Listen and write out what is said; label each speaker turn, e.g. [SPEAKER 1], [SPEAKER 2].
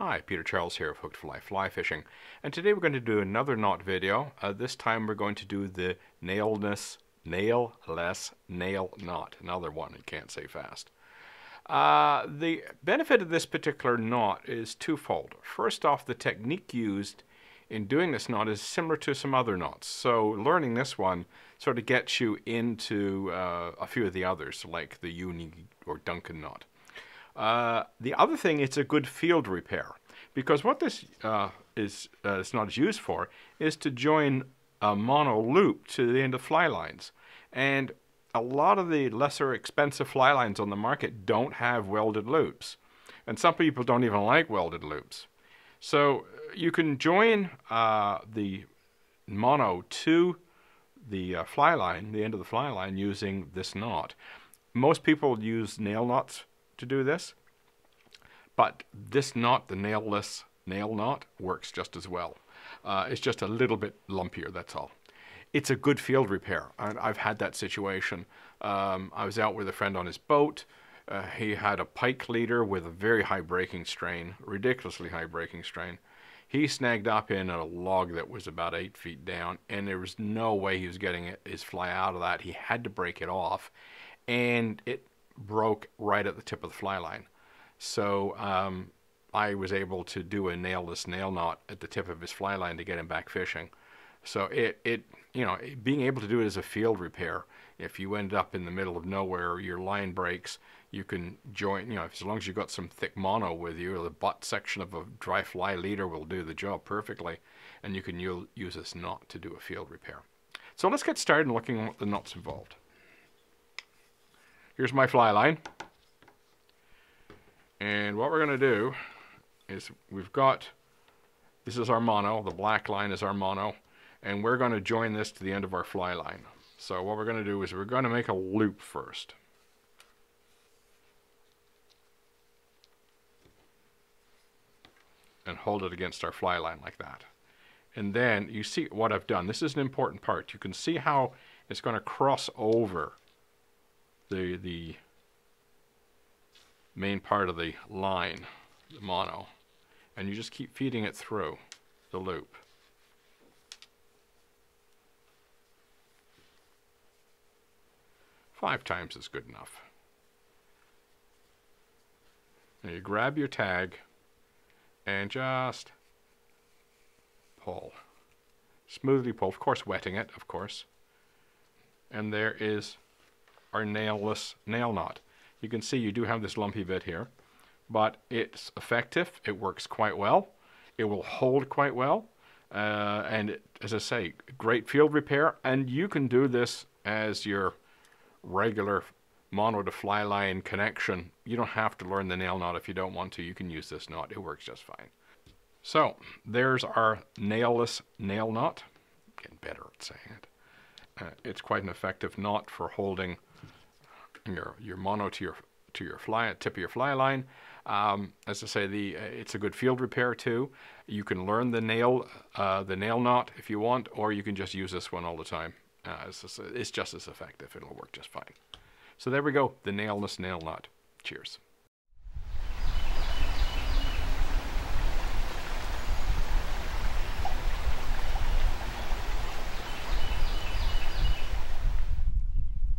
[SPEAKER 1] Hi, Peter Charles here of Hooked4Life Fly Fishing, and today we're going to do another knot video. Uh, this time we're going to do the nailless, nailless nail knot. Another one you can't say fast. Uh, the benefit of this particular knot is twofold. First off, the technique used in doing this knot is similar to some other knots. So learning this one sort of gets you into uh, a few of the others, like the Uni or Duncan knot. Uh, the other thing, it's a good field repair because what this uh, is uh, it's not used for is to join a mono loop to the end of fly lines, and a lot of the lesser expensive fly lines on the market don't have welded loops, and some people don't even like welded loops. So uh, you can join uh, the mono to the uh, fly line, the end of the fly line, using this knot. Most people use nail knots to do this. But this knot, the nailless nail knot, works just as well. Uh, it's just a little bit lumpier, that's all. It's a good field repair. I've had that situation. Um, I was out with a friend on his boat. Uh, he had a pike leader with a very high breaking strain, ridiculously high breaking strain. He snagged up in a log that was about eight feet down, and there was no way he was getting his fly out of that. He had to break it off, and it broke right at the tip of the fly line. So um, I was able to do a nailless nail knot at the tip of his fly line to get him back fishing. So it, it you know, being able to do it as a field repair, if you end up in the middle of nowhere, your line breaks, you can join, you know, as long as you've got some thick mono with you, the butt section of a dry fly leader will do the job perfectly, and you can use this knot to do a field repair. So let's get started looking at the knots involved. Here's my fly line. And what we're going to do is we've got, this is our mono, the black line is our mono, and we're going to join this to the end of our fly line. So what we're going to do is we're going to make a loop first. And hold it against our fly line like that. And then you see what I've done. This is an important part. You can see how it's going to cross over the, the main part of the line, the mono, and you just keep feeding it through the loop. Five times is good enough. Now you grab your tag and just pull. Smoothly pull, of course wetting it, of course. And there is our nailless nail knot. You can see you do have this lumpy bit here, but it's effective. It works quite well. It will hold quite well. Uh, and it, as I say, great field repair. And you can do this as your regular mono to fly line connection. You don't have to learn the nail knot if you don't want to. You can use this knot. It works just fine. So there's our nailless nail knot. Getting better at saying it. Uh, it's quite an effective knot for holding your your mono to your to your fly tip of your fly line. Um, as I say, the uh, it's a good field repair too. You can learn the nail uh, the nail knot if you want, or you can just use this one all the time. Uh, it's, just, it's just as effective. It'll work just fine. So there we go, the nailless nail knot. Cheers.